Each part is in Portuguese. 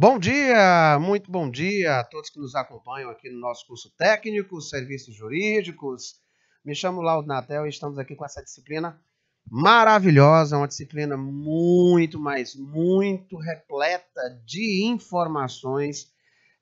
Bom dia, muito bom dia a todos que nos acompanham aqui no nosso curso técnico, serviços jurídicos. Me chamo Laudo Natel e estamos aqui com essa disciplina maravilhosa, uma disciplina muito, mas muito repleta de informações.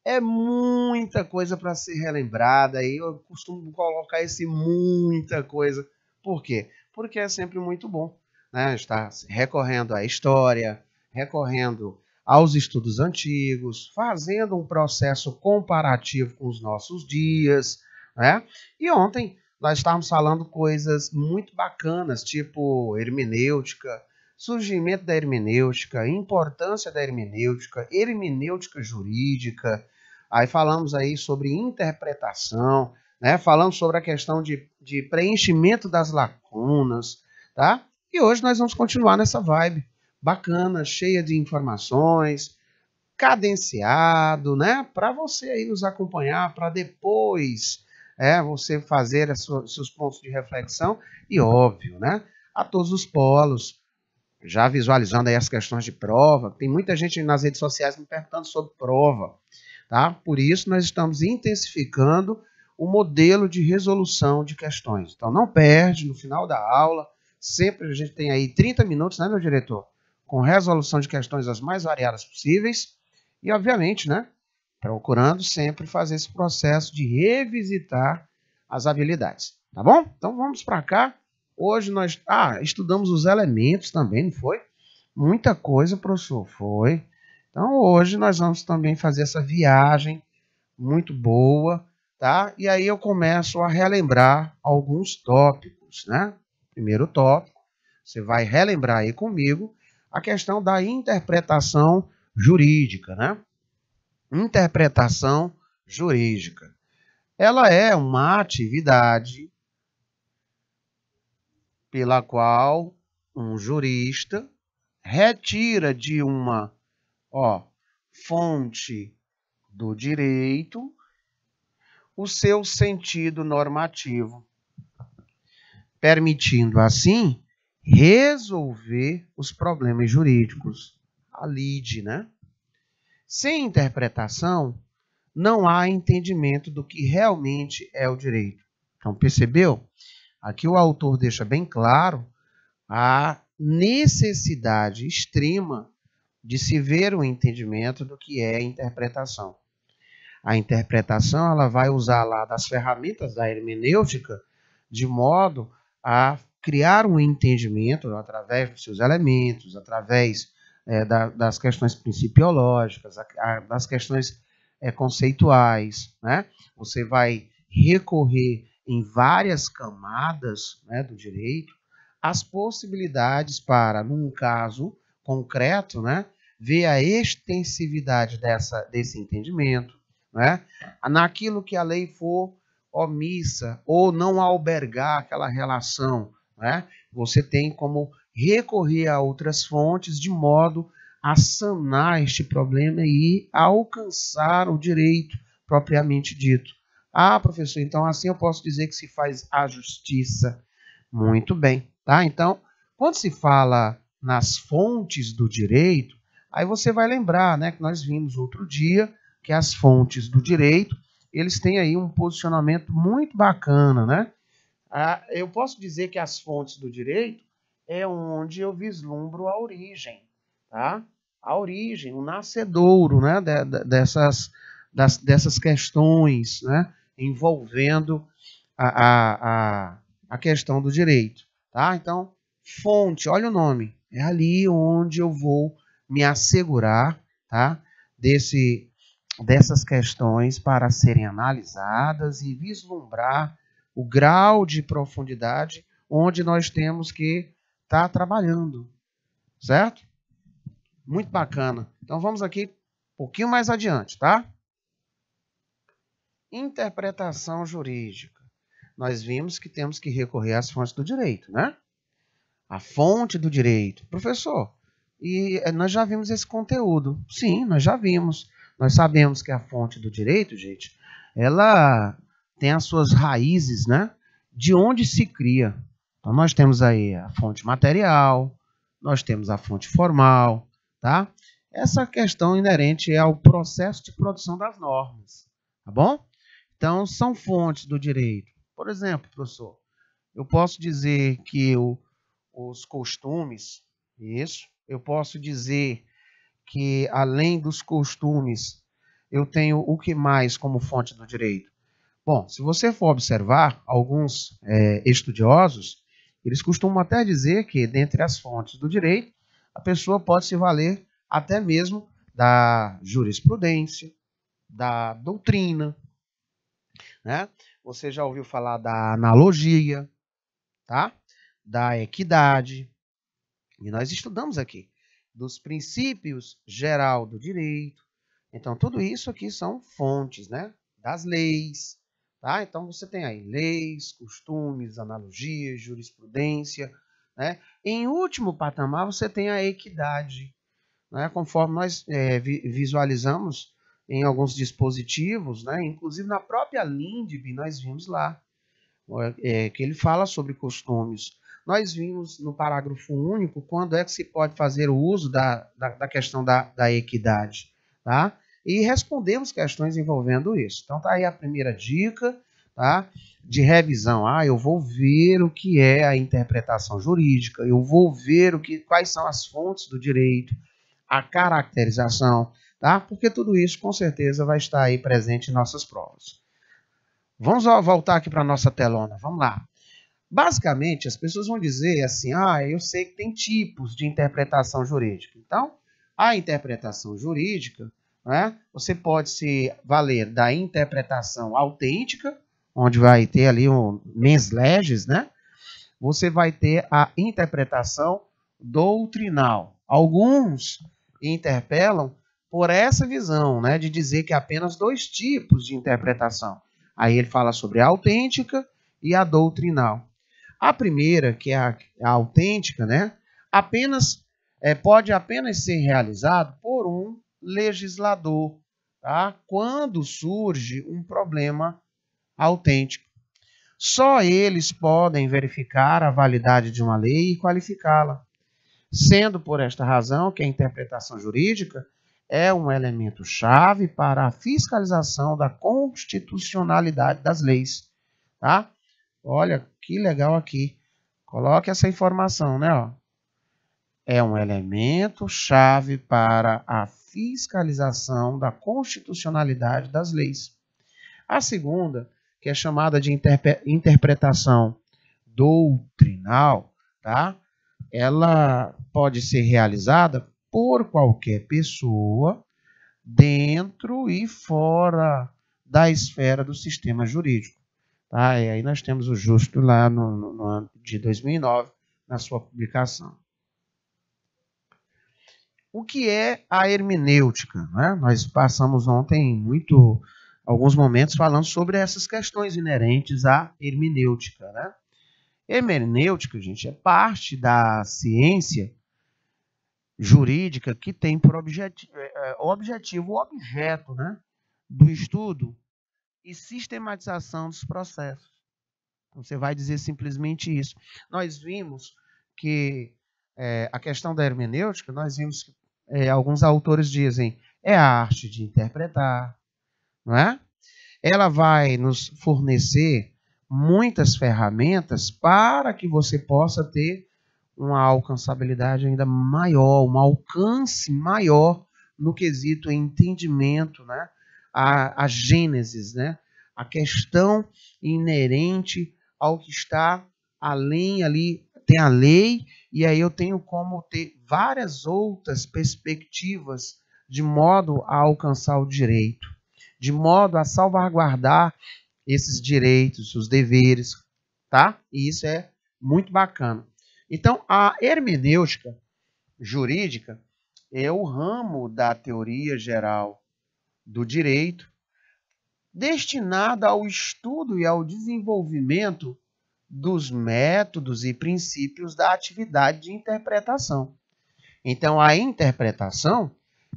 É muita coisa para ser relembrada e eu costumo colocar esse muita coisa. Por quê? Porque é sempre muito bom né? estar recorrendo à história, recorrendo aos estudos antigos, fazendo um processo comparativo com os nossos dias. Né? E ontem nós estávamos falando coisas muito bacanas, tipo hermenêutica, surgimento da hermenêutica, importância da hermenêutica, hermenêutica jurídica. Aí falamos aí sobre interpretação, né? Falamos sobre a questão de, de preenchimento das lacunas, tá? E hoje nós vamos continuar nessa vibe bacana, cheia de informações, cadenciado, né? Para você aí nos acompanhar, para depois é, você fazer seus pontos de reflexão e, óbvio, né, a todos os polos, já visualizando aí as questões de prova. Tem muita gente nas redes sociais me perguntando sobre prova, tá? Por isso, nós estamos intensificando o modelo de resolução de questões. Então, não perde no final da aula. Sempre a gente tem aí 30 minutos, né, meu diretor? Com resolução de questões as mais variadas possíveis. E, obviamente, né, procurando sempre fazer esse processo de revisitar as habilidades, tá bom? Então vamos para cá. Hoje nós ah, estudamos os elementos também, não foi? Muita coisa, professor, foi. Então hoje nós vamos também fazer essa viagem muito boa, tá? E aí eu começo a relembrar alguns tópicos, né? Primeiro tópico, você vai relembrar aí comigo a questão da interpretação jurídica, né? interpretação jurídica. Ela é uma atividade pela qual um jurista retira de uma ó, fonte do direito o seu sentido normativo, permitindo assim resolver os problemas jurídicos. A lide, né? Sem interpretação, não há entendimento do que realmente é o direito. Então, percebeu? Aqui o autor deixa bem claro a necessidade extrema de se ver o entendimento do que é interpretação. A interpretação ela vai usar lá das ferramentas da hermenêutica de modo a criar um entendimento através dos seus elementos, através é, da, das questões principiológicas, a, a, das questões é, conceituais. Né? Você vai recorrer em várias camadas né, do direito as possibilidades para, num caso concreto, né, ver a extensividade dessa, desse entendimento, né, naquilo que a lei for omissa ou não albergar aquela relação, né, você tem como recorrer a outras fontes de modo a sanar este problema e alcançar o direito propriamente dito. Ah, professor, então assim eu posso dizer que se faz a justiça. Muito bem, tá? Então, quando se fala nas fontes do direito, aí você vai lembrar, né, que nós vimos outro dia que as fontes do direito, eles têm aí um posicionamento muito bacana, né? Eu posso dizer que as fontes do direito é onde eu vislumbro a origem, tá? A origem, o nascedouro, né, dessas, das, dessas questões, né, envolvendo a, a, a, a questão do direito, tá? Então, fonte, olha o nome, é ali onde eu vou me assegurar, tá, desse, dessas questões para serem analisadas e vislumbrar o grau de profundidade onde nós temos que está trabalhando, certo? Muito bacana. Então vamos aqui um pouquinho mais adiante, tá? Interpretação jurídica. Nós vimos que temos que recorrer às fontes do direito, né? A fonte do direito. Professor, e eh, nós já vimos esse conteúdo. Sim, nós já vimos. Nós sabemos que a fonte do direito, gente, ela tem as suas raízes, né? De onde se cria. Então, nós temos aí a fonte material, nós temos a fonte formal, tá? essa questão inerente ao processo de produção das normas, tá bom? Então, são fontes do direito. Por exemplo, professor, eu posso dizer que o, os costumes, isso, eu posso dizer que além dos costumes, eu tenho o que mais como fonte do direito? Bom, se você for observar, alguns é, estudiosos, eles costumam até dizer que, dentre as fontes do direito, a pessoa pode se valer até mesmo da jurisprudência, da doutrina, né? Você já ouviu falar da analogia, tá? Da equidade. E nós estudamos aqui dos princípios geral do direito. Então, tudo isso aqui são fontes, né? Das leis, tá? Então, você tem aí leis, costumes, analogias, jurisprudência, né? Em último patamar, você tem a equidade, né? Conforme nós é, visualizamos em alguns dispositivos, né? inclusive na própria LINDB nós vimos lá, é, que ele fala sobre costumes. Nós vimos no parágrafo único quando é que se pode fazer o uso da, da, da questão da, da equidade. Tá? E respondemos questões envolvendo isso. Então tá aí a primeira dica tá? de revisão. Ah, eu vou ver o que é a interpretação jurídica, eu vou ver o que, quais são as fontes do direito, a caracterização, tá? Porque tudo isso com certeza vai estar aí presente em nossas provas. Vamos voltar aqui para a nossa telona. Vamos lá. Basicamente, as pessoas vão dizer assim: ah, eu sei que tem tipos de interpretação jurídica. Então, a interpretação jurídica, né, você pode se valer da interpretação autêntica, onde vai ter ali um mens né? Você vai ter a interpretação doutrinal. Alguns interpelam por essa visão, né, de dizer que apenas dois tipos de interpretação. Aí ele fala sobre a autêntica e a doutrinal. A primeira, que é a, a autêntica, né, apenas é, pode apenas ser realizado por legislador, tá? Quando surge um problema autêntico. Só eles podem verificar a validade de uma lei e qualificá-la. Sendo por esta razão que a interpretação jurídica é um elemento chave para a fiscalização da constitucionalidade das leis, tá? Olha que legal aqui. Coloque essa informação, né, ó. É um elemento chave para a fiscalização da constitucionalidade das leis. A segunda, que é chamada de interpretação doutrinal, tá? Ela pode ser realizada por qualquer pessoa dentro e fora da esfera do sistema jurídico. Tá? E aí nós temos o Justo lá no, no, no ano de 2009, na sua publicação. O que é a hermenêutica? Né? Nós passamos ontem muito alguns momentos falando sobre essas questões inerentes à hermenêutica. Né? Hermenêutica, gente, é parte da ciência jurídica que tem por objetivo, é, é, objetivo o objeto né, do estudo e sistematização dos processos. Então, você vai dizer simplesmente isso. Nós vimos que é, a questão da hermenêutica, nós vimos que é, alguns autores dizem é a arte de interpretar, não é? Ela vai nos fornecer muitas ferramentas para que você possa ter uma alcançabilidade ainda maior, um alcance maior no quesito entendimento, né? A, a gênesis, né? A questão inerente ao que está além ali tem a lei e aí eu tenho como ter várias outras perspectivas de modo a alcançar o direito, de modo a salvaguardar esses direitos, os deveres, tá? E isso é muito bacana. Então, a hermenêutica jurídica é o ramo da teoria geral do direito destinada ao estudo e ao desenvolvimento dos métodos e princípios da atividade de interpretação. Então, a interpretação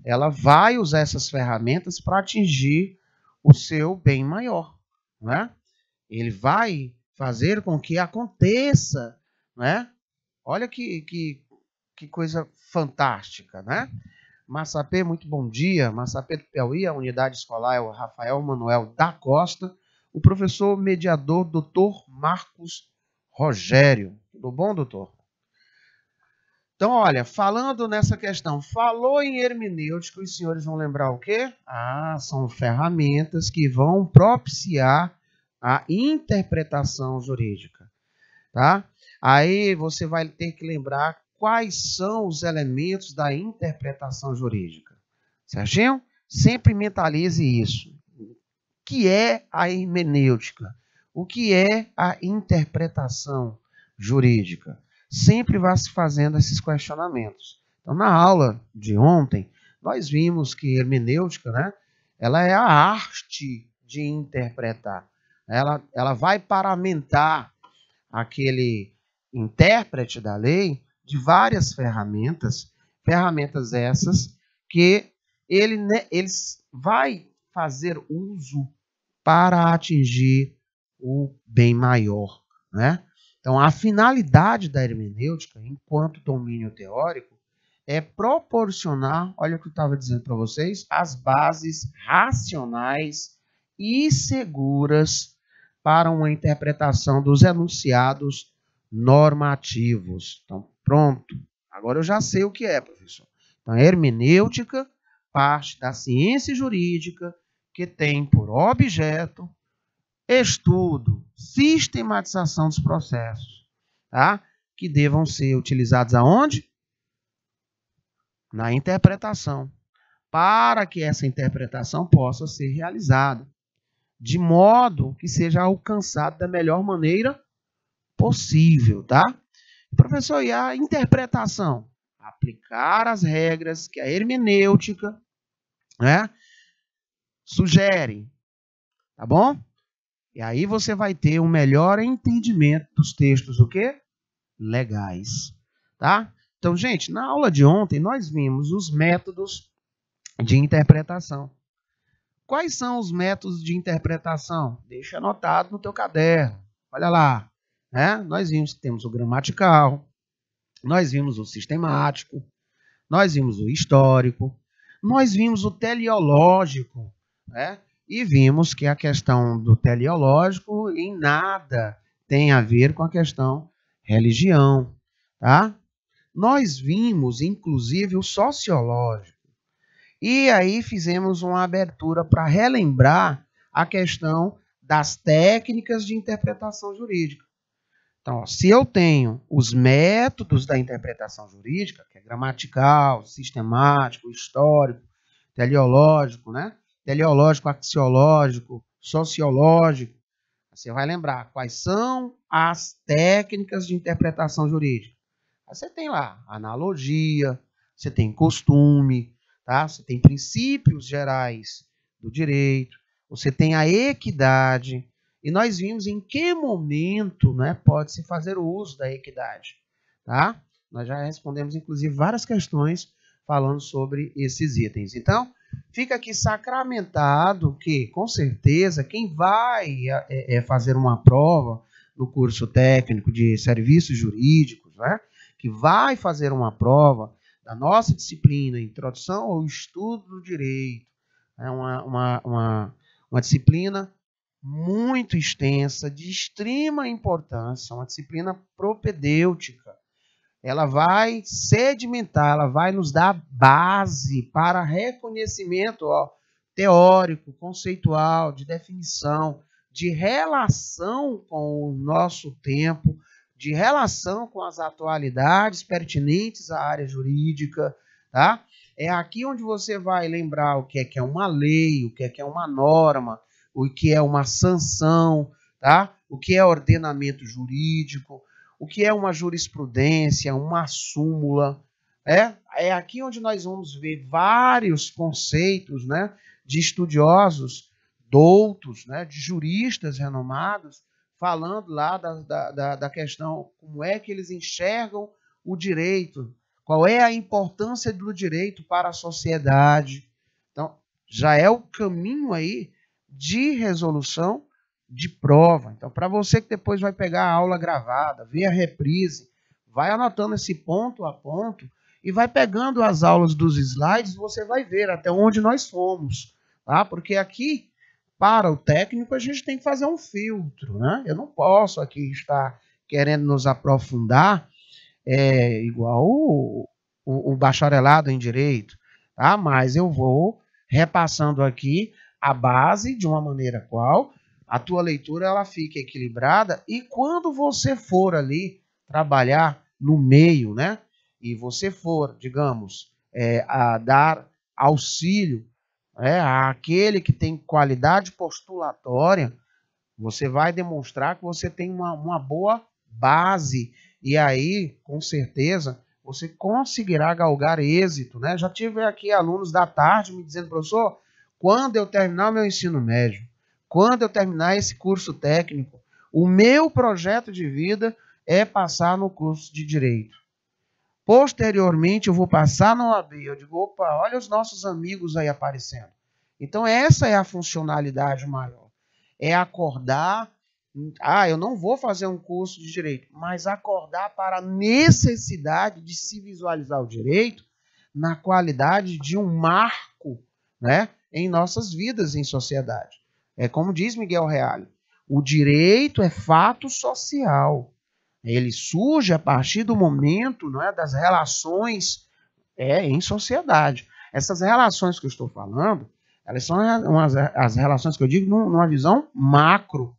ela vai usar essas ferramentas para atingir o seu bem maior, né? Ele vai fazer com que aconteça, né? Olha que, que, que coisa fantástica, né? Massapê, muito bom dia. Massapê do Piauí, a unidade escolar é o Rafael Manuel da Costa. O professor mediador, doutor Marcos Rogério. Tudo bom, doutor? Então, olha, falando nessa questão, falou em hermenêutica, os senhores vão lembrar o quê? Ah, são ferramentas que vão propiciar a interpretação jurídica, tá? Aí você vai ter que lembrar quais são os elementos da interpretação jurídica. Certinho? Sempre mentalize isso. Que é a hermenêutica? O que é a interpretação jurídica? Sempre vai se fazendo esses questionamentos. Então, na aula de ontem, nós vimos que hermenêutica, né, ela é a arte de interpretar. Ela, ela vai paramentar aquele intérprete da lei de várias ferramentas, ferramentas essas que ele, ele vai fazer uso para atingir o bem maior. Né? Então, a finalidade da hermenêutica, enquanto domínio teórico, é proporcionar, olha o que eu estava dizendo para vocês, as bases racionais e seguras para uma interpretação dos enunciados normativos. Então, pronto. Agora eu já sei o que é, professor. Então, a hermenêutica parte da ciência jurídica que tem por objeto estudo, sistematização dos processos, tá? Que devam ser utilizados aonde? Na interpretação, para que essa interpretação possa ser realizada, de modo que seja alcançado da melhor maneira possível, tá? Professor, e a interpretação? Aplicar as regras que a hermenêutica né, sugere, tá bom? E aí você vai ter um melhor entendimento dos textos, o quê? Legais, tá? Então, gente, na aula de ontem nós vimos os métodos de interpretação. Quais são os métodos de interpretação? Deixa anotado no teu caderno. Olha lá. Né? Nós vimos que temos o gramatical, nós vimos o sistemático, nós vimos o histórico, nós vimos o teleológico, né? e vimos que a questão do teleológico em nada tem a ver com a questão religião. Tá? Nós vimos, inclusive, o sociológico. E aí fizemos uma abertura para relembrar a questão das técnicas de interpretação jurídica. Então, ó, se eu tenho os métodos da interpretação jurídica, que é gramatical, sistemático, histórico, teleológico, né? Teleológico, axiológico, sociológico, você vai lembrar quais são as técnicas de interpretação jurídica. você tem lá analogia, você tem costume, tá? Você tem princípios gerais do direito, você tem a equidade, e nós vimos em que momento né, pode-se fazer o uso da equidade. Tá? Nós já respondemos, inclusive, várias questões falando sobre esses itens. Então, fica aqui sacramentado que, com certeza, quem vai é, é fazer uma prova no curso técnico de serviços jurídicos, né, que vai fazer uma prova da nossa disciplina, Introdução ao Estudo do Direito, é uma, uma, uma, uma disciplina muito extensa, de extrema importância, uma disciplina propedêutica. Ela vai sedimentar, ela vai nos dar base para reconhecimento ó, teórico, conceitual, de definição, de relação com o nosso tempo, de relação com as atualidades pertinentes à área jurídica, tá? É aqui onde você vai lembrar o que é que é uma lei, o que é que é uma norma, o que é uma sanção, tá? o que é ordenamento jurídico, o que é uma jurisprudência, uma súmula. É, é aqui onde nós vamos ver vários conceitos né, de estudiosos, doutos, né, de juristas renomados, falando lá da, da, da questão como é que eles enxergam o direito, qual é a importância do direito para a sociedade. Então, já é o caminho aí de resolução de prova. Então, para você que depois vai pegar a aula gravada, ver a reprise, vai anotando esse ponto a ponto e vai pegando as aulas dos slides, você vai ver até onde nós fomos, tá? Porque aqui, para o técnico, a gente tem que fazer um filtro, né? Eu não posso aqui estar querendo nos aprofundar é, igual o, o, o bacharelado em direito, tá? Mas eu vou repassando aqui a base de uma maneira qual a tua leitura ela fique equilibrada e quando você for ali trabalhar no meio, né? E você for, digamos, é, a dar auxílio é, àquele que tem qualidade postulatória, você vai demonstrar que você tem uma, uma boa base e aí, com certeza, você conseguirá galgar êxito, né? Já tive aqui alunos da tarde me dizendo, professor, quando eu terminar meu ensino médio, quando eu terminar esse curso técnico, o meu projeto de vida é passar no curso de direito. Posteriormente, eu vou passar no OAB. Eu digo, opa, olha os nossos amigos aí aparecendo. Então, essa é a funcionalidade maior. É acordar. Ah, eu não vou fazer um curso de direito, mas acordar para a necessidade de se visualizar o direito na qualidade de um marco né, em nossas vidas em sociedade. É como diz Miguel Reale, o direito é fato social. Ele surge a partir do momento não é, das relações é, em sociedade. Essas relações que eu estou falando, elas são umas, as relações que eu digo numa visão macro.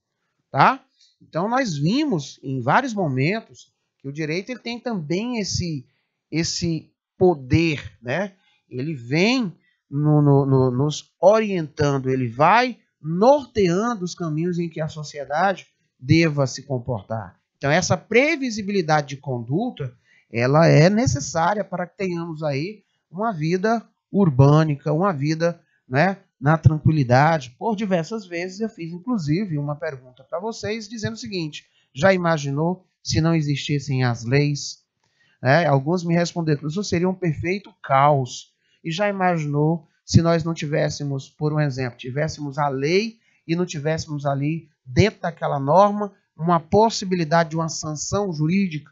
Tá? Então, nós vimos em vários momentos que o direito ele tem também esse, esse poder. Né? Ele vem no, no, no, nos orientando, ele vai norteando os caminhos em que a sociedade deva se comportar. Então, essa previsibilidade de conduta, ela é necessária para que tenhamos aí uma vida urbânica, uma vida né, na tranquilidade. Por diversas vezes eu fiz, inclusive, uma pergunta para vocês dizendo o seguinte: já imaginou se não existissem as leis? É, alguns me responderam, isso seria um perfeito caos. E já imaginou se nós não tivéssemos, por um exemplo, tivéssemos a lei e não tivéssemos ali, dentro daquela norma, uma possibilidade de uma sanção jurídica,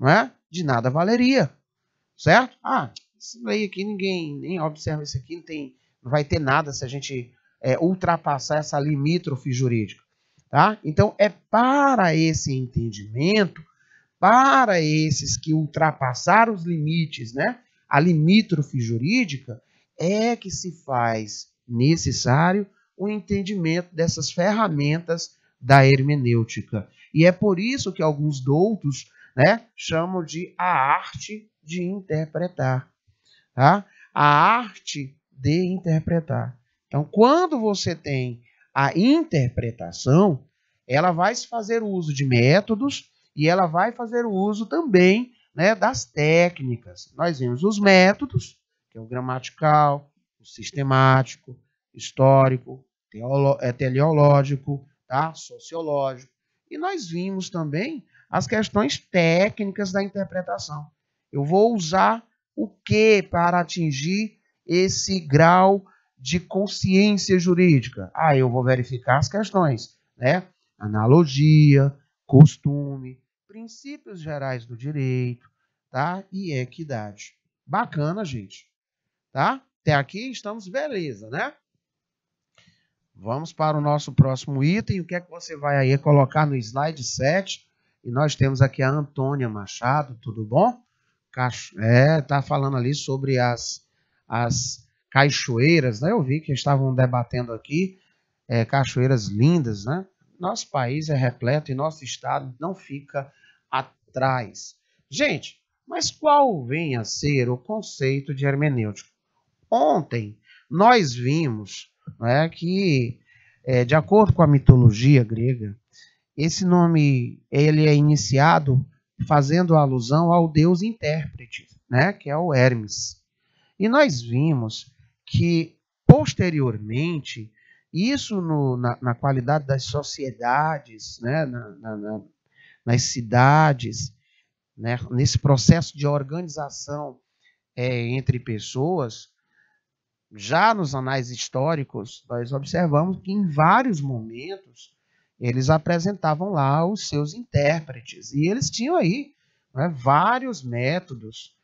não é? De nada valeria, certo? Ah, isso lei aqui ninguém nem observa isso aqui, não, tem, não vai ter nada se a gente é, ultrapassar essa limítrofe jurídica, tá? Então é para esse entendimento, para esses que ultrapassaram os limites, né? A limítrofe jurídica, é que se faz necessário o entendimento dessas ferramentas da hermenêutica. E é por isso que alguns doutos né, chamam de a arte de interpretar. Tá? A arte de interpretar. Então, quando você tem a interpretação, ela vai fazer uso de métodos e ela vai fazer uso também né, das técnicas. Nós vimos os métodos, que é o gramatical, o sistemático, histórico, é, teleológico, tá? sociológico. E nós vimos também as questões técnicas da interpretação. Eu vou usar o que para atingir esse grau de consciência jurídica? Ah, eu vou verificar as questões, né? Analogia, costume, princípios gerais do direito, tá? E equidade. Bacana, gente. Tá? Até aqui estamos beleza, né? Vamos para o nosso próximo item. O que é que você vai aí colocar no slide 7? E nós temos aqui a Antônia Machado, tudo bom? É, tá falando ali sobre as, as cachoeiras, né? Eu vi que estavam debatendo aqui é, cachoeiras lindas, né? Nosso país é repleto e nosso estado não fica atrás. Gente, mas qual vem a ser o conceito de hermenêutico? Ontem nós vimos né, que, é, de acordo com a mitologia grega, esse nome ele é iniciado fazendo alusão ao deus intérprete, né, que é o Hermes. E nós vimos que, posteriormente, isso no, na, na, qualidade das sociedades, né, na, na, nas cidades, né, nesse processo de organização é, entre pessoas, já nos anais históricos, nós observamos que em vários momentos eles apresentavam lá os seus intérpretes e eles tinham aí né, vários métodos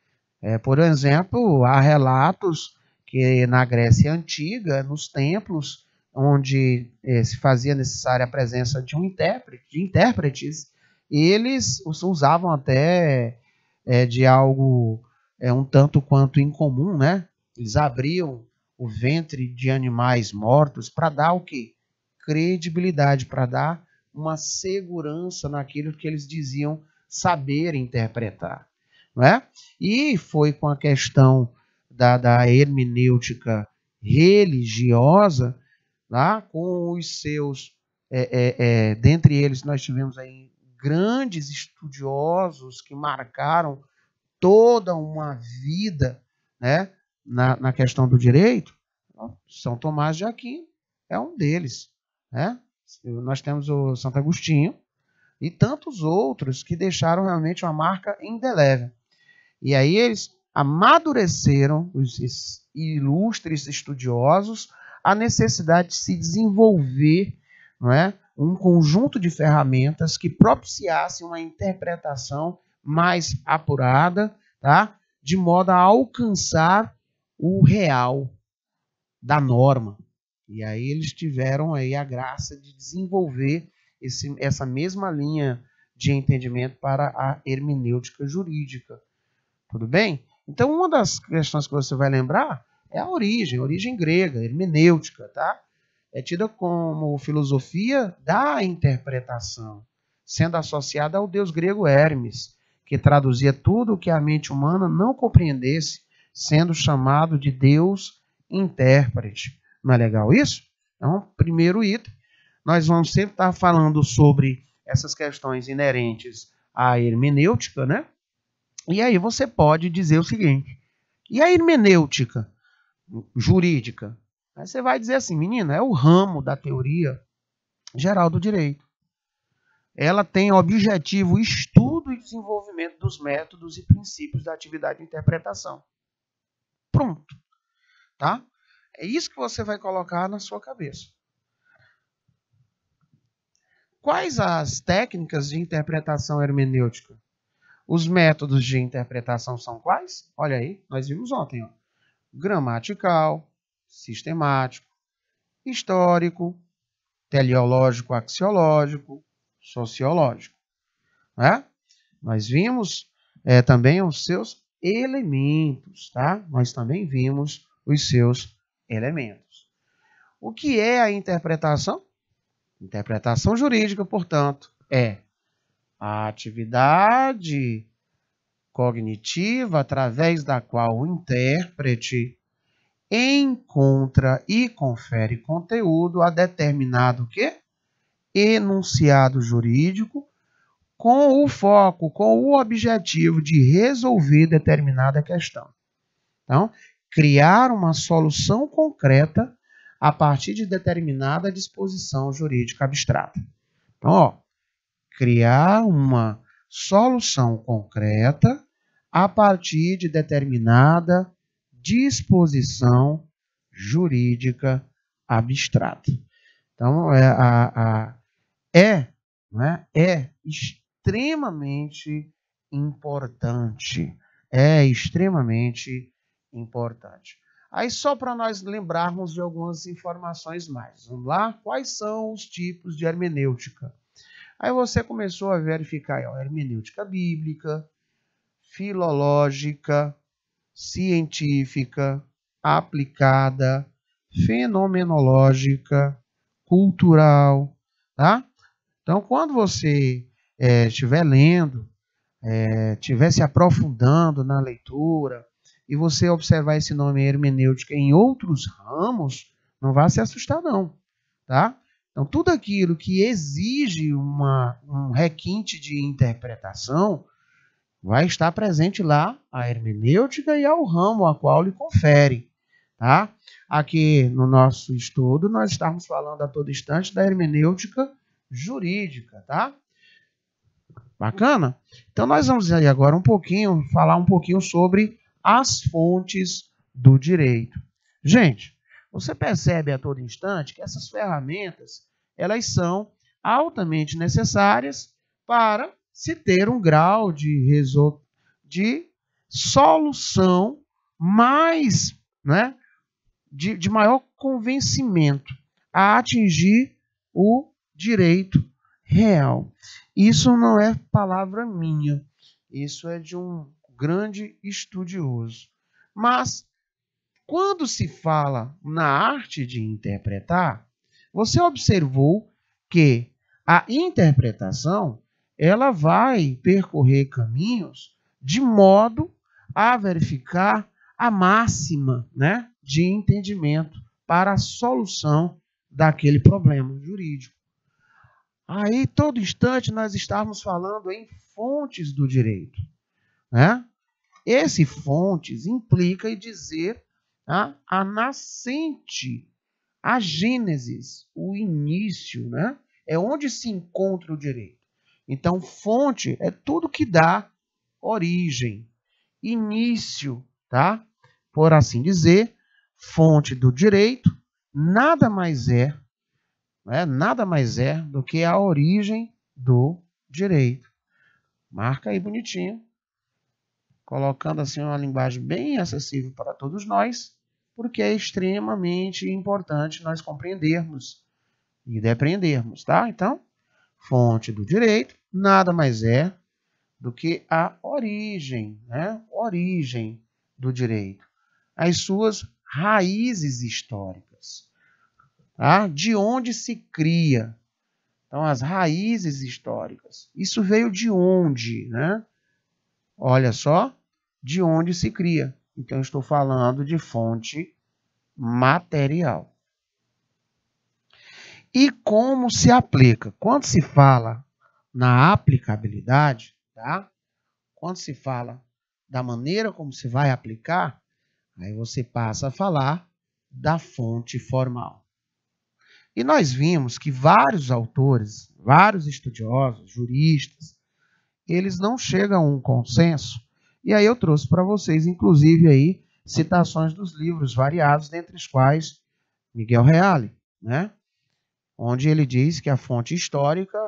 É, por exemplo, há relatos que na Grécia Antiga, nos templos, onde é, se fazia necessária a presença de um intérprete, de intérpretes, eles usavam até é, de algo é, um tanto quanto incomum, né? Eles abriam o ventre de animais mortos para dar o quê? Credibilidade, para dar uma segurança naquilo que eles diziam saber interpretar. Não é? E foi com a questão da, da hermenêutica religiosa, lá, com os seus, é, é, é, dentre eles nós tivemos aí grandes estudiosos que marcaram toda uma vida né, na, na questão do direito. São Tomás de Aquino é um deles. Né? Nós temos o Santo Agostinho e tantos outros que deixaram realmente uma marca indelével. E aí eles amadureceram, os ilustres estudiosos, a necessidade de se desenvolver não é, um conjunto de ferramentas que propiciassem uma interpretação mais apurada, tá? de modo a alcançar o real da norma. E aí eles tiveram aí a graça de desenvolver esse, essa mesma linha de entendimento para a hermenêutica jurídica. Tudo bem? Então, uma das questões que você vai lembrar é a origem, a origem grega, hermenêutica, tá? É tida como filosofia da interpretação, sendo associada ao deus grego Hermes, que traduzia tudo o que a mente humana não compreendesse, sendo chamado de Deus intérprete. Não é legal isso? Então, primeiro item, nós vamos sempre estar falando sobre essas questões inerentes à hermenêutica, né? E aí você pode dizer o seguinte: e a hermenêutica jurídica? Aí você vai dizer assim, menina, é o ramo da teoria geral do direito. Ela tem objetivo estudo e desenvolvimento dos métodos e princípios da atividade de interpretação. Pronto. Tá? É isso que você vai colocar na sua cabeça. Quais as técnicas de interpretação hermenêutica? Os métodos de interpretação são quais? Olha aí, nós vimos ontem. Ó. Gramatical, sistemático, histórico, teleológico, axiológico, sociológico. Né? Nós vimos é, também os seus elementos, tá? Nós também vimos os seus elementos. O que é a interpretação? Interpretação jurídica, portanto, é a atividade cognitiva através da qual o intérprete encontra e confere conteúdo a determinado que enunciado jurídico com o foco, com o objetivo de resolver determinada questão. Então, criar uma solução concreta a partir de determinada disposição jurídica abstrata. Então, ó, criar uma solução concreta a partir de determinada disposição jurídica abstrata. Então, é, a, a, é, né, é extremamente importante. É extremamente importante. Aí, só para nós lembrarmos de algumas informações mais. Vamos lá? Quais são os tipos de hermenêutica? Aí você começou a verificar a hermenêutica bíblica, filológica, científica, aplicada, fenomenológica, cultural, tá? Então, quando você é, estiver lendo, é, estiver se aprofundando na leitura, e você observar esse nome hermenêutica em outros ramos, não vá se assustar não, tá? Então, tudo aquilo que exige uma, um requinte de interpretação vai estar presente lá a hermenêutica e ao ramo a qual lhe confere. Tá? Aqui no nosso estudo, nós estamos falando a todo instante da hermenêutica jurídica. Tá? Bacana? Então, nós vamos aí agora um pouquinho, falar um pouquinho sobre as fontes do direito. Gente, você percebe a todo instante que essas ferramentas elas são altamente necessárias para se ter um grau de, de solução mais, né, de, de maior convencimento a atingir o direito real. Isso não é palavra minha, isso é de um grande estudioso. Mas, quando se fala na arte de interpretar, você observou que a interpretação ela vai percorrer caminhos de modo a verificar a máxima né, de entendimento para a solução daquele problema jurídico. Aí, todo instante, nós estávamos falando em fontes do direito. Né? Esse fontes implica em dizer tá, a nascente, a gênesis, o início, né? é onde se encontra o direito. Então, fonte é tudo que dá origem, início, tá? Por assim dizer, fonte do direito nada mais é, né, nada mais é do que a origem do direito. Marca aí bonitinho, colocando assim uma linguagem bem acessível para todos nós, porque é extremamente importante nós compreendermos e depreendermos, tá? Então, fonte do direito nada mais é do que a origem, né? Origem do direito, as suas raízes históricas, tá? De onde se cria? Então, as raízes históricas. Isso veio de onde, né? Olha só, de onde se cria. Então, estou falando de fonte material. E como se aplica? Quando se fala na aplicabilidade, tá? Quando se fala da maneira como se vai aplicar, aí você passa a falar da fonte formal. E nós vimos que vários autores, vários estudiosos, juristas, eles não chegam a um consenso. E aí eu trouxe para vocês, inclusive, aí, citações dos livros variados, dentre os quais Miguel Reale, né? onde ele diz que a fonte histórica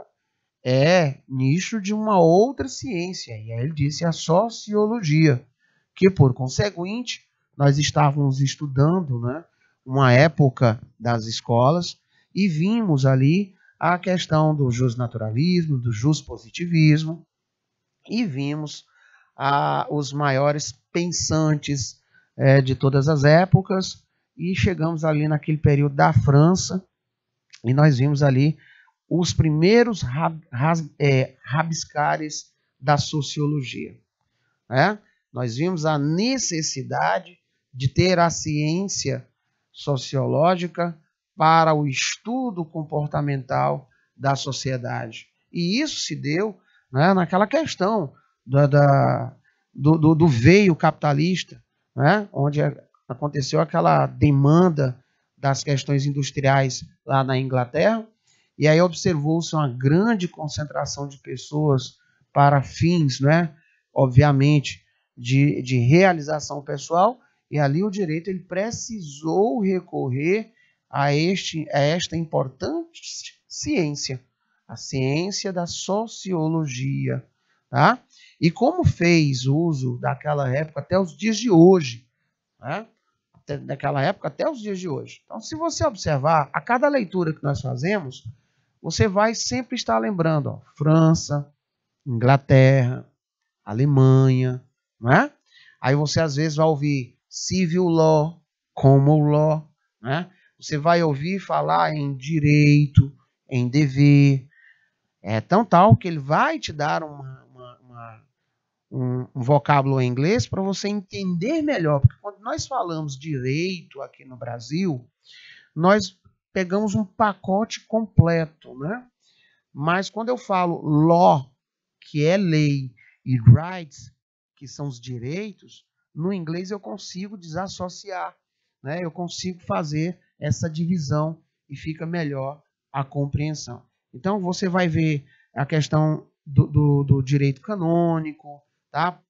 é nicho de uma outra ciência, e aí ele disse a sociologia, que por conseguinte nós estávamos estudando né, uma época das escolas e vimos ali a questão do justnaturalismo, do justpositivismo, e vimos os maiores pensantes é, de todas as épocas, e chegamos ali naquele período da França, e nós vimos ali os primeiros rab, ras, é, rabiscares da sociologia. Né? Nós vimos a necessidade de ter a ciência sociológica para o estudo comportamental da sociedade. E isso se deu né, naquela questão da, da do, do, do, veio capitalista, né, onde aconteceu aquela demanda das questões industriais lá na Inglaterra, e aí observou-se uma grande concentração de pessoas para fins, né, obviamente, de, de realização pessoal, e ali o direito ele precisou recorrer a, este, a esta importante ciência, a ciência da sociologia. Tá? E como fez uso daquela época até os dias de hoje, né? daquela época até os dias de hoje. Então, se você observar, a cada leitura que nós fazemos, você vai sempre estar lembrando, ó, França, Inglaterra, Alemanha, não é? Aí você às vezes vai ouvir civil law, common law, né? Você vai ouvir falar em direito, em dever, é tão tal que ele vai te dar uma, uma, uma um, um vocábulo em inglês para você entender melhor. Porque quando nós falamos direito aqui no Brasil, nós pegamos um pacote completo, né? Mas quando eu falo law, que é lei, e rights, que são os direitos, no inglês eu consigo desassociar, né? Eu consigo fazer essa divisão e fica melhor a compreensão. Então você vai ver a questão do, do, do direito canônico, tá?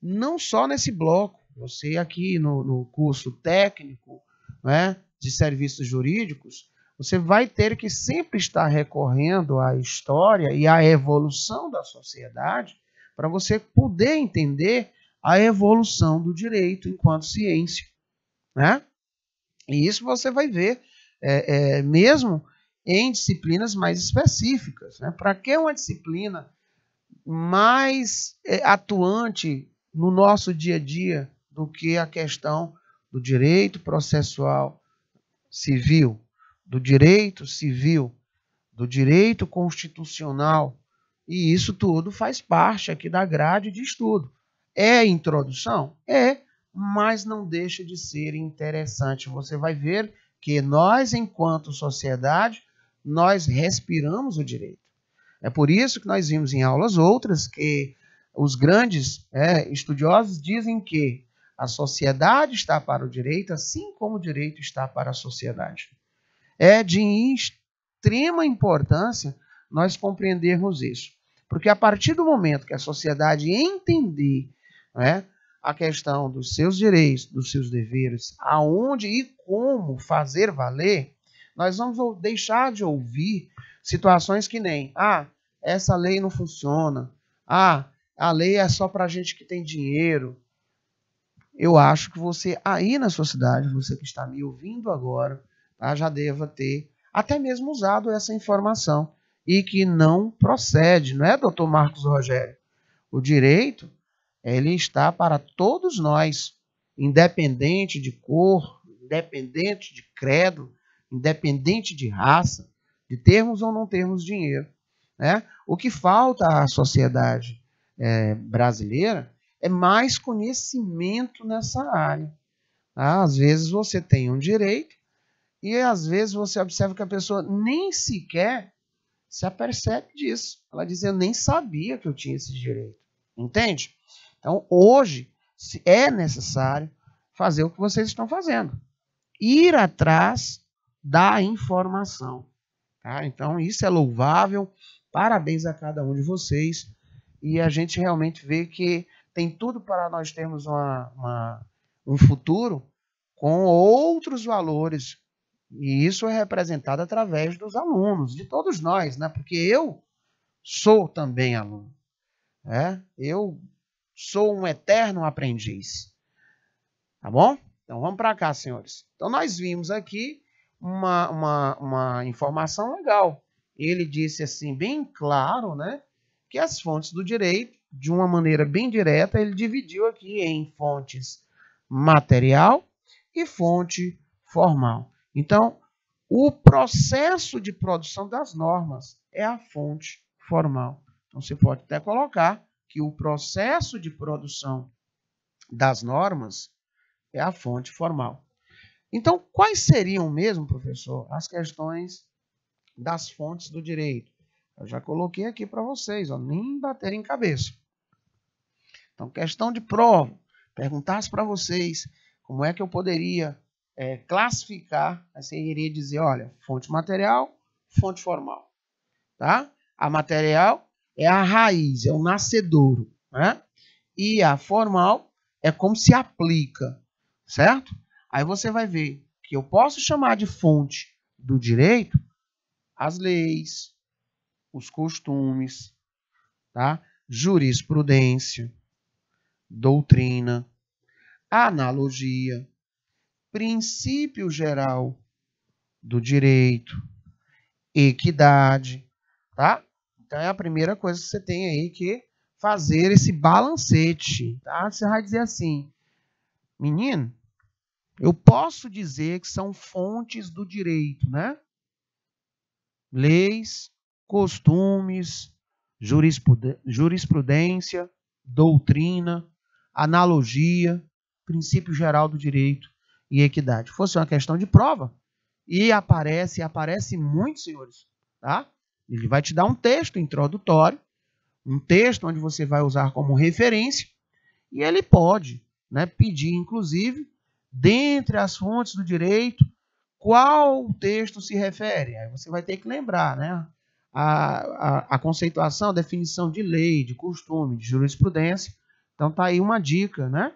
Não só nesse bloco, você aqui no, no curso técnico né, de serviços jurídicos, você vai ter que sempre estar recorrendo à história e à evolução da sociedade para você poder entender a evolução do direito enquanto ciência. Né? E isso você vai ver é, é, mesmo em disciplinas mais específicas. Né? Para que uma disciplina mais é, atuante no nosso dia a dia do que a questão do direito processual civil, do direito civil, do direito constitucional. E isso tudo faz parte aqui da grade de estudo. É introdução? É, mas não deixa de ser interessante. Você vai ver que nós, enquanto sociedade, nós respiramos o direito. É por isso que nós vimos em aulas outras que os grandes é, estudiosos dizem que a sociedade está para o direito, assim como o direito está para a sociedade. É de extrema importância nós compreendermos isso. Porque a partir do momento que a sociedade entender né, a questão dos seus direitos, dos seus deveres, aonde e como fazer valer, nós vamos deixar de ouvir situações que nem, ah, essa lei não funciona, ah, a lei é só para gente que tem dinheiro. Eu acho que você aí na sua cidade, você que está me ouvindo agora, tá, já deva ter até mesmo usado essa informação e que não procede, não é, doutor Marcos Rogério? O direito, ele está para todos nós, independente de cor, independente de credo, independente de raça, de termos ou não termos dinheiro. Né? O que falta à sociedade é, brasileira é mais conhecimento nessa área. Tá? Às vezes você tem um direito e às vezes você observa que a pessoa nem sequer se apercebe disso. Ela diz: Eu nem sabia que eu tinha esse direito. Entende? Então, hoje, é necessário fazer o que vocês estão fazendo: ir atrás da informação. Tá? Então, isso é louvável. Parabéns a cada um de vocês. E a gente realmente vê que tem tudo para nós termos uma, uma, um futuro com outros valores e isso é representado através dos alunos, de todos nós, né? Porque eu sou também aluno. Né? Eu sou um eterno aprendiz. Tá bom? Então vamos para cá, senhores. Então nós vimos aqui uma, uma, uma informação legal. Ele disse assim, bem claro, né? Que as fontes do direito, de uma maneira bem direta, ele dividiu aqui em fontes material e fonte formal. Então, o processo de produção das normas é a fonte formal. Então, você pode até colocar que o processo de produção das normas é a fonte formal. Então, quais seriam mesmo, professor, as questões das fontes do direito? Eu já coloquei aqui para vocês, ó, nem bater em cabeça. Então, questão de prova. Perguntasse para vocês como é que eu poderia é, classificar, você iria dizer, olha, fonte material, fonte formal. Tá? A material é a raiz, é o nascedouro. Né? E a formal é como se aplica, certo? Aí você vai ver que eu posso chamar de fonte do direito as leis, os costumes, tá? jurisprudência, doutrina, analogia, princípio geral do direito, equidade, tá? Então é a primeira coisa que você tem aí que fazer esse balancete, tá? Você vai dizer assim, menino, eu posso dizer que são fontes do direito, né? Leis, costumes, jurisprudência, doutrina, analogia, princípio geral do direito e equidade. Fosse uma questão de prova. E aparece, aparece muito, senhores. Tá? Ele vai te dar um texto introdutório, um texto onde você vai usar como referência, e ele pode né, pedir, inclusive, dentre as fontes do direito, qual texto se refere. Aí você vai ter que lembrar, né? A, a, a conceituação, a definição de lei, de costume, de jurisprudência. Então tá aí uma dica, né?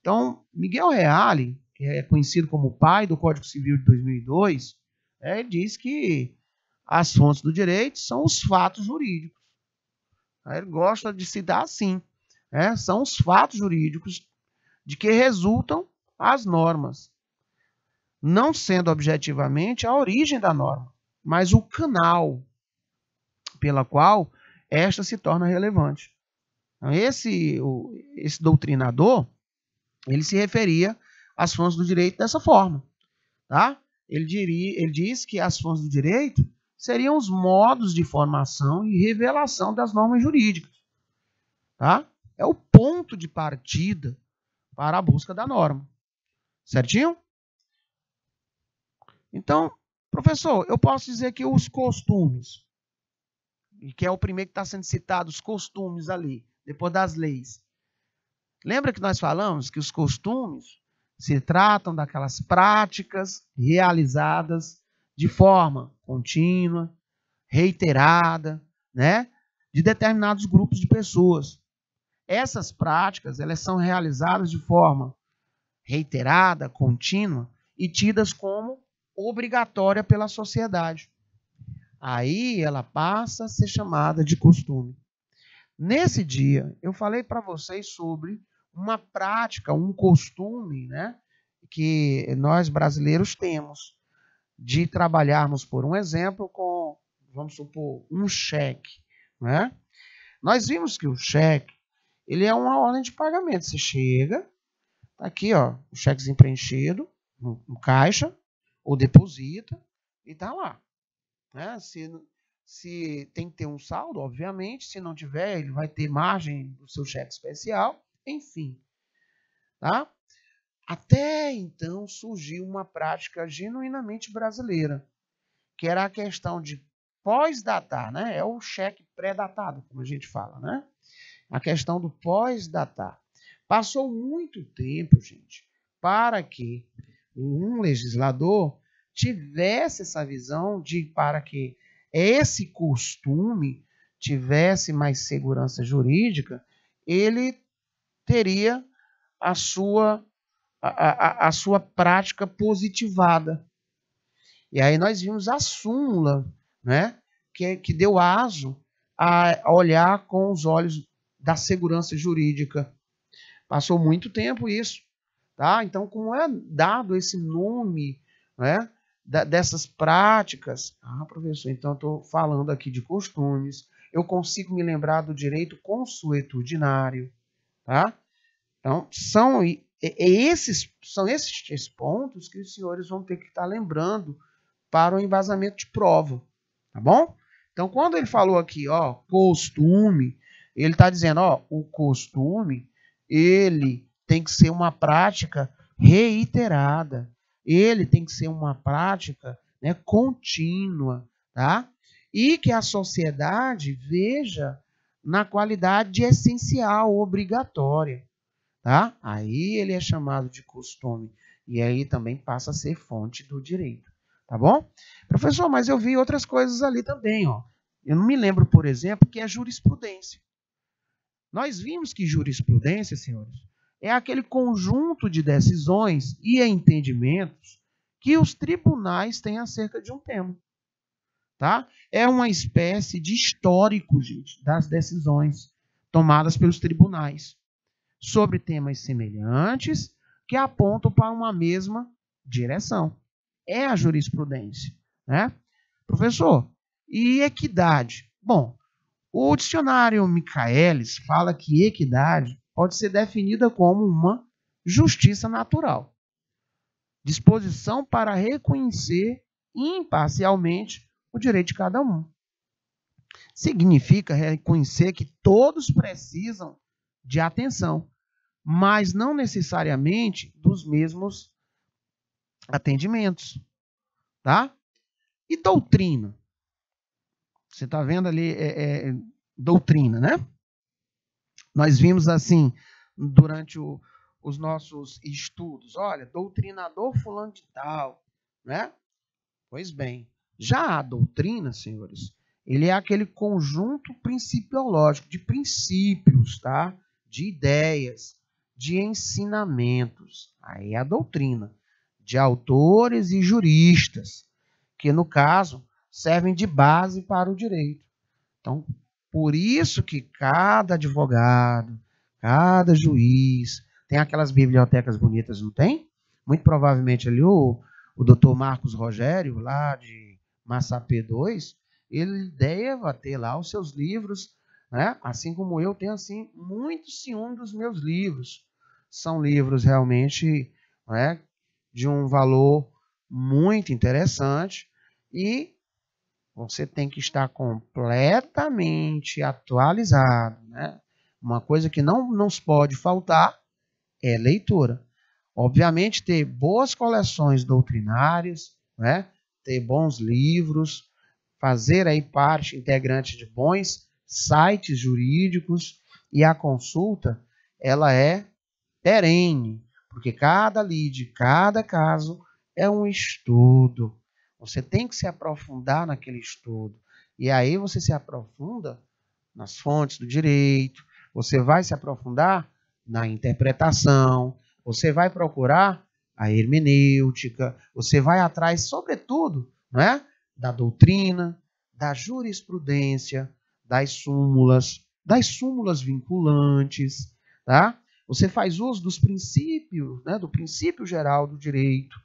Então, Miguel Reale, que é conhecido como o pai do Código Civil de 2002, é, diz que as fontes do direito são os fatos jurídicos. Ele gosta de se dar assim. né, são os fatos jurídicos de que resultam as normas, não sendo objetivamente a origem da norma, mas o canal pela qual esta se torna relevante. Então, esse, o, esse doutrinador, ele se referia às fontes do direito dessa forma. Tá? Ele, diria, ele diz que as fontes do direito seriam os modos de formação e revelação das normas jurídicas. Tá? É o ponto de partida para a busca da norma. Certinho? Então, professor, eu posso dizer que os costumes, que é o primeiro que está sendo citado, os costumes ali, depois das leis. Lembra que nós falamos que os costumes se tratam daquelas práticas realizadas de forma contínua, reiterada, né, de determinados grupos de pessoas. Essas práticas, elas são realizadas de forma reiterada, contínua e tidas como obrigatória pela sociedade. Aí ela passa a ser chamada de costume. Nesse dia, eu falei para vocês sobre uma prática, um costume, né, que nós brasileiros temos de trabalharmos, por um exemplo, com, vamos supor, um cheque, né? Nós vimos que o cheque, ele é uma ordem de pagamento. Você chega, tá aqui, ó, o chequezinho preenchido no, no caixa, ou deposita e tá lá. Né? Se, se tem que ter um saldo, obviamente. Se não tiver, ele vai ter margem do seu cheque especial. Enfim. Tá? Até então surgiu uma prática genuinamente brasileira, que era a questão de pós-datar, né? É o cheque pré-datado, como a gente fala, né? A questão do pós-datar. Passou muito tempo, gente, para que um legislador tivesse essa visão de para que esse costume tivesse mais segurança jurídica, ele teria a sua, a, a, sua prática positivada. E aí nós vimos a súmula, né, que, que deu aso a olhar com os olhos da segurança jurídica. Passou muito tempo isso, tá? Então, como é dado esse nome, né, dessas práticas. Ah, professor, então estou falando aqui de costumes. Eu consigo me lembrar do direito consuetudinário, tá? Então, são esses, são esses pontos que os senhores vão ter que estar lembrando para o embasamento de prova, tá bom? Então, quando ele falou aqui, ó, costume, ele está dizendo, ó, o costume, ele tem que ser uma prática reiterada ele tem que ser uma prática né, contínua, tá? E que a sociedade veja na qualidade de essencial, obrigatória, tá? Aí ele é chamado de costume e aí também passa a ser fonte do direito, tá bom? Professor, mas eu vi outras coisas ali também, ó. Eu não me lembro, por exemplo, que é jurisprudência. Nós vimos que jurisprudência, senhores, é aquele conjunto de decisões e entendimentos que os tribunais têm acerca de um tema. Tá? É uma espécie de histórico, gente, das decisões tomadas pelos tribunais sobre temas semelhantes que apontam para uma mesma direção. É a jurisprudência. Né? Professor, e equidade? Bom, o dicionário Michaelis fala que equidade pode ser definida como uma justiça natural. Disposição para reconhecer imparcialmente o direito de cada um. Significa reconhecer que todos precisam de atenção, mas não necessariamente dos mesmos atendimentos. Tá? E doutrina? Você está vendo ali, é, é, doutrina, né? Nós vimos assim durante o, os nossos estudos, olha, doutrinador fulano de tal, né? Pois bem, já a doutrina, senhores, ele é aquele conjunto principiológico de princípios, tá? De ideias, de ensinamentos. Aí é a doutrina de autores e juristas, que no caso servem de base para o direito. Então, por isso que cada advogado, Cada juiz. Tem aquelas bibliotecas bonitas, não tem? Muito provavelmente ali o, o doutor Marcos Rogério, lá de Massapê 2, ele deva ter lá os seus livros, né? assim como eu tenho assim muito ciúme dos meus livros. São livros realmente né, de um valor muito interessante e você tem que estar completamente atualizado. Né? Uma coisa que não nos pode faltar é leitura. Obviamente, ter boas coleções doutrinárias, né? ter bons livros, fazer aí parte integrante de bons sites jurídicos e a consulta ela é perene, porque cada lead, cada caso é um estudo. Você tem que se aprofundar naquele estudo. E aí você se aprofunda nas fontes do direito, você vai se aprofundar na interpretação, você vai procurar a hermenêutica, você vai atrás, sobretudo, não é? da doutrina, da jurisprudência, das súmulas, das súmulas vinculantes, tá? Você faz uso dos princípios, né, do princípio geral do direito,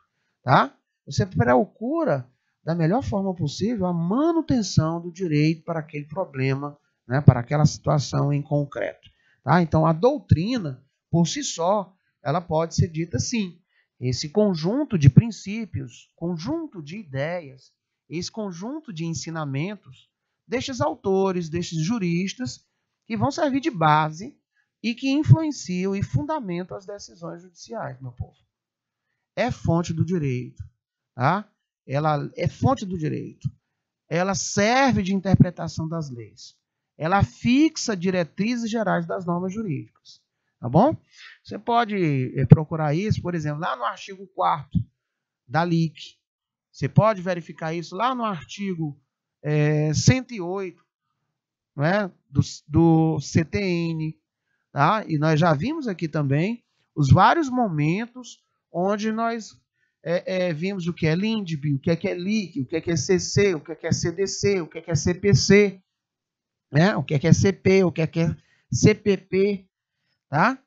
tá? Você procura da melhor forma possível a manutenção do direito para aquele problema, né, para aquela situação em concreto, tá? Então a doutrina por si só, ela pode ser dita assim: esse conjunto de princípios, conjunto de ideias esse conjunto de ensinamentos destes autores, destes juristas, que vão servir de base e que influenciam e fundamentam as decisões judiciais, meu povo. É fonte do direito, tá? Ela é fonte do direito. Ela serve de interpretação das leis. Ela fixa diretrizes gerais das normas jurídicas, tá bom? Você pode eh, procurar isso, por exemplo, lá no artigo 4 da LIC, você pode verificar isso lá no artigo é, 108 né, do, do CTN. Tá? E nós já vimos aqui também os vários momentos onde nós é, é, vimos o que é LINDB, o que é, que é LIC, o que é, que é CC, o que é, que é CDC, o que é, que é CPC, né? o que é, que é CP, o que é, que é CPP. Tá?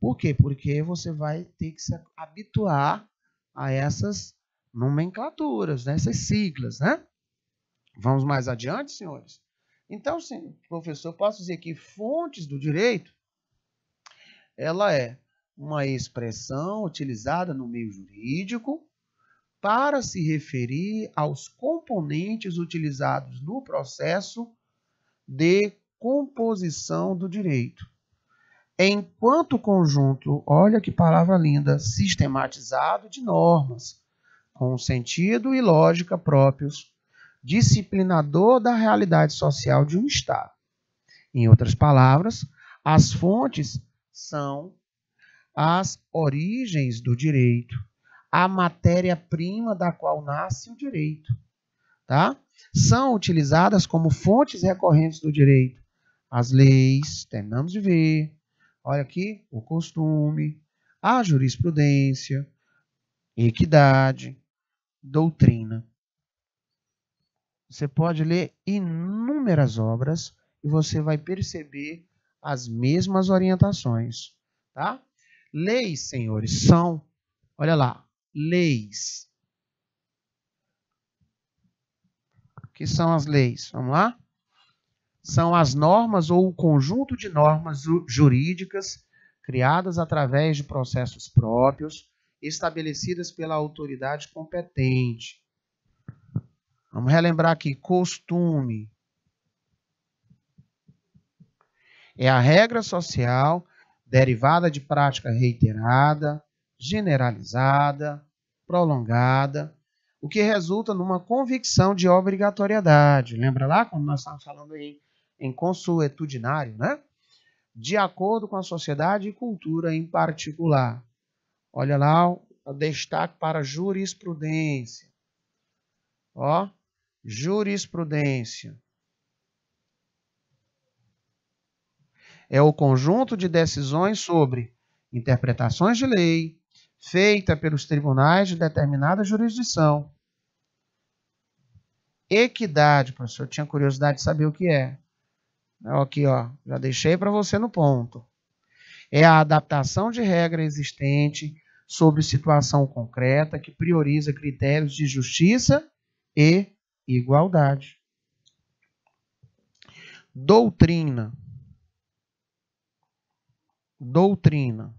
Por quê? Porque você vai ter que se habituar a essas nomenclaturas, né? essas siglas, né? Vamos mais adiante, senhores? Então, sim, professor, posso dizer que fontes do direito, ela é uma expressão utilizada no meio jurídico para se referir aos componentes utilizados no processo de composição do direito. Enquanto conjunto, olha que palavra linda, sistematizado de normas, com sentido e lógica próprios, disciplinador da realidade social de um Estado. Em outras palavras, as fontes são as origens do direito, a matéria-prima da qual nasce o direito. Tá? São utilizadas como fontes recorrentes do direito as leis, terminamos de ver, olha aqui, o costume, a jurisprudência, equidade, doutrina. Você pode ler inúmeras obras e você vai perceber as mesmas orientações, tá? Leis, senhores, são, olha lá, leis. O que são as leis? Vamos lá? São as normas ou o conjunto de normas jurídicas criadas através de processos próprios estabelecidas pela autoridade competente. Vamos relembrar aqui: costume é a regra social derivada de prática reiterada, generalizada, prolongada, o que resulta numa convicção de obrigatoriedade. Lembra lá quando nós estávamos falando em, em consuetudinário, né? De acordo com a sociedade e cultura em particular. Olha lá o destaque para jurisprudência. Ó, jurisprudência. É o conjunto de decisões sobre interpretações de lei feita pelos tribunais de determinada jurisdição. Equidade, professor, eu tinha curiosidade de saber o que é. Aqui, ó, já deixei para você no ponto é a adaptação de regra existente sobre situação concreta que prioriza critérios de justiça e igualdade. Doutrina. Doutrina.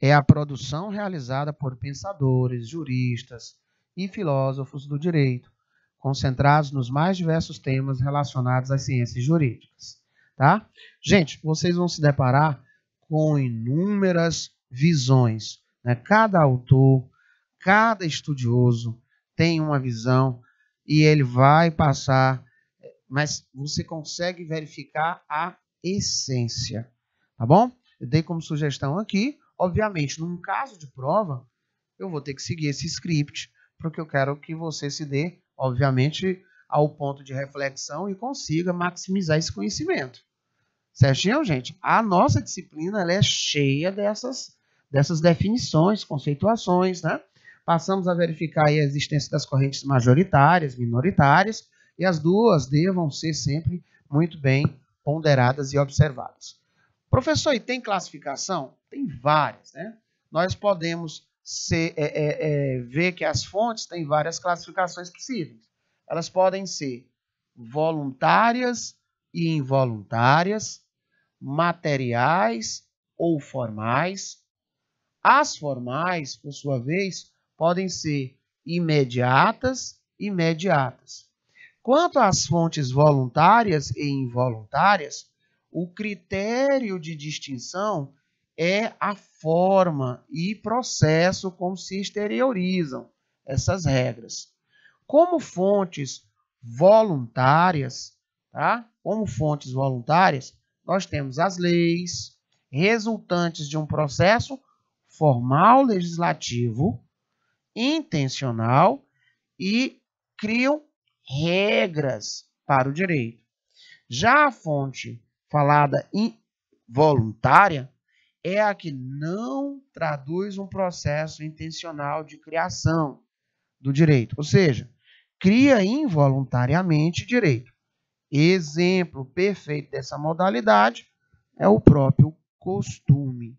É a produção realizada por pensadores, juristas e filósofos do direito, concentrados nos mais diversos temas relacionados às ciências jurídicas. Tá? Gente, vocês vão se deparar com inúmeras visões. Né? Cada autor, cada estudioso tem uma visão e ele vai passar, mas você consegue verificar a essência. Tá bom? Eu dei como sugestão aqui, obviamente, num caso de prova, eu vou ter que seguir esse script, porque eu quero que você se dê, obviamente, ao ponto de reflexão e consiga maximizar esse conhecimento. Certinho, gente? A nossa disciplina é cheia dessas, dessas definições, conceituações, né? Passamos a verificar a existência das correntes majoritárias, minoritárias, e as duas devam ser sempre muito bem ponderadas e observadas. Professor, e tem classificação? Tem várias, né? Nós podemos ser, é, é, é, ver que as fontes têm várias classificações possíveis. Elas podem ser voluntárias e involuntárias, materiais ou formais. As formais, por sua vez, podem ser imediatas imediatas. Quanto às fontes voluntárias e involuntárias, o critério de distinção é a forma e processo como se exteriorizam essas regras. Como fontes voluntárias, tá? Como fontes voluntárias, nós temos as leis resultantes de um processo formal legislativo intencional e criam regras para o direito. Já a fonte falada involuntária é a que não traduz um processo intencional de criação do direito, ou seja, cria involuntariamente direito. Exemplo perfeito dessa modalidade é o próprio costume,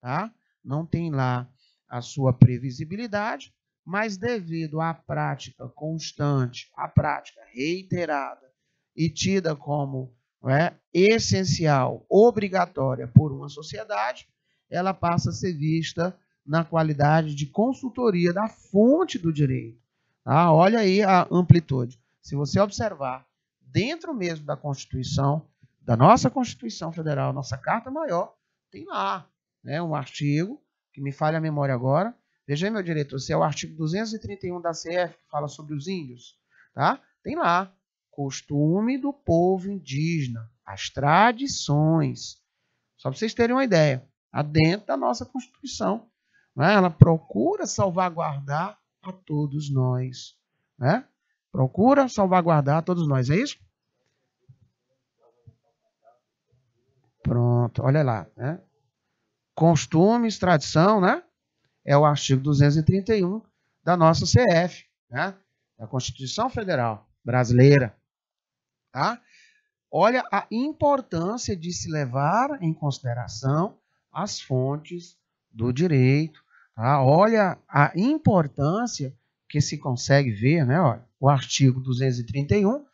tá? Não tem lá a sua previsibilidade, mas devido à prática constante, à prática reiterada e tida como é, essencial, obrigatória por uma sociedade, ela passa a ser vista na qualidade de consultoria da fonte do direito. Tá? Olha aí a amplitude. Se você observar dentro mesmo da Constituição, da nossa Constituição Federal, nossa Carta Maior, tem lá né, um artigo, que me falha a memória agora. Veja meu diretor, se é o artigo 231 da CF, que fala sobre os índios. Tá? Tem lá, costume do povo indígena, as tradições. Só para vocês terem uma ideia, tá dentro da nossa Constituição. Né? Ela procura salvaguardar a todos nós. Né? Procura salvaguardar a todos nós, é isso? Pronto, olha lá. Né? Costumes, tradição, né? É o artigo 231 da nossa CF, né? Da Constituição Federal Brasileira. Tá? Olha a importância de se levar em consideração as fontes do direito. Tá? Olha a importância que se consegue ver, né? Olha, o artigo 231,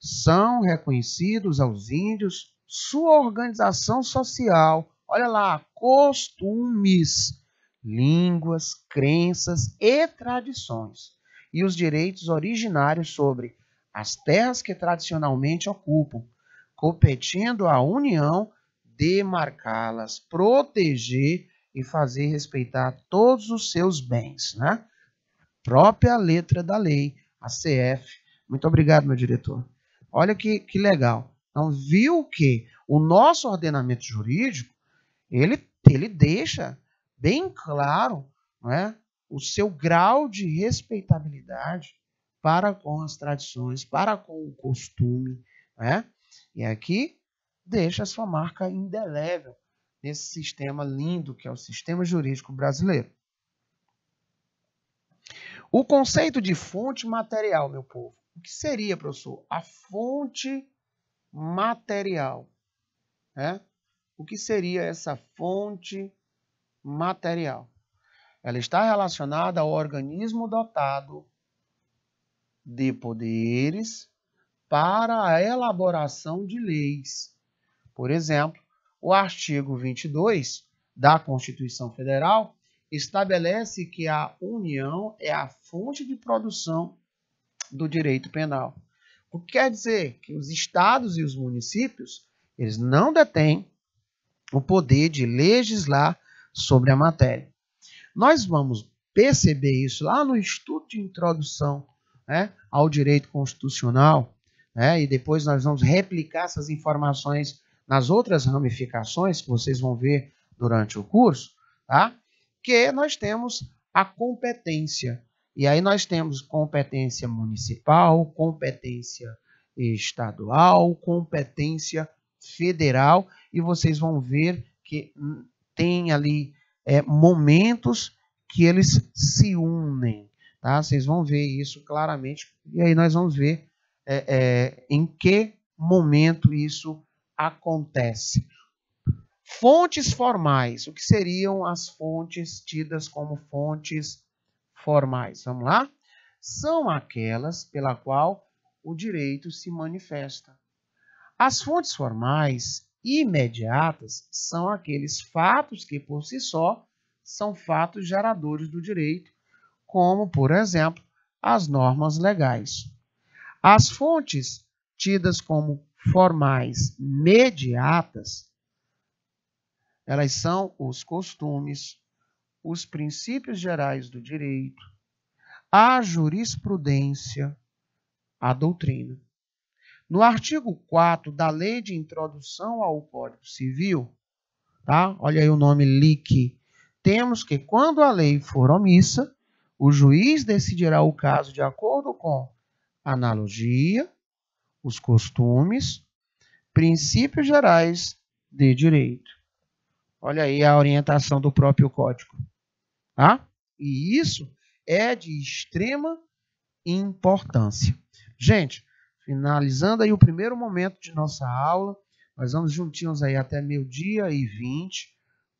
são reconhecidos aos índios sua organização social, olha lá, costumes, línguas, crenças e tradições, e os direitos originários sobre as terras que tradicionalmente ocupam, competindo à União demarcá-las, proteger e fazer respeitar todos os seus bens, né? própria letra da lei, a CF. Muito obrigado, meu diretor. Olha que, que legal. Então, viu que o nosso ordenamento jurídico, ele, ele deixa bem claro não é, o seu grau de respeitabilidade para com as tradições, para com o costume. Né? E aqui deixa sua marca indelével nesse sistema lindo que é o sistema jurídico brasileiro. O conceito de fonte material, meu povo. O que seria, professor? A fonte material. Né? O que seria essa fonte material? Ela está relacionada ao organismo dotado de poderes para a elaboração de leis. Por exemplo, o artigo 22 da Constituição Federal estabelece que a União é a fonte de produção do direito penal. O que quer dizer que os estados e os municípios eles não detêm o poder de legislar sobre a matéria. Nós vamos perceber isso lá no estudo de introdução né, ao direito constitucional, né, e depois nós vamos replicar essas informações nas outras ramificações que vocês vão ver durante o curso, tá? que nós temos a competência. E aí nós temos competência municipal, competência estadual, competência federal, e vocês vão ver que tem ali é, momentos que eles se unem. Tá? Vocês vão ver isso claramente, e aí nós vamos ver é, é, em que momento isso acontece. Fontes formais. O que seriam as fontes tidas como fontes formais? Vamos lá? São aquelas pela qual o direito se manifesta. As fontes formais imediatas são aqueles fatos que, por si só, são fatos geradores do direito, como, por exemplo, as normas legais. As fontes tidas como formais mediatas, elas são os costumes, os princípios gerais do direito, a jurisprudência, a doutrina. No artigo 4 da Lei de Introdução ao Código Civil, tá? Olha aí o nome LIC. Temos que quando a lei for omissa, o juiz decidirá o caso de acordo com analogia, os costumes, princípios gerais de direito. Olha aí a orientação do próprio código. Tá? E isso é de extrema importância. Gente, finalizando aí o primeiro momento de nossa aula, nós vamos juntinhos aí até meio-dia e vinte,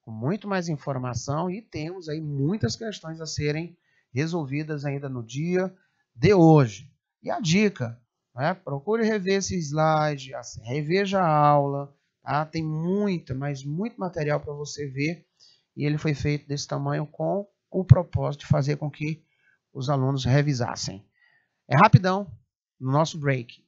com muito mais informação e temos aí muitas questões a serem resolvidas ainda no dia de hoje. E a dica, né? Procure rever esse slide, reveja a aula. Tá? Tem muita, mas muito material para você ver. E ele foi feito desse tamanho com o propósito de fazer com que os alunos revisassem. É rapidão, no nosso break.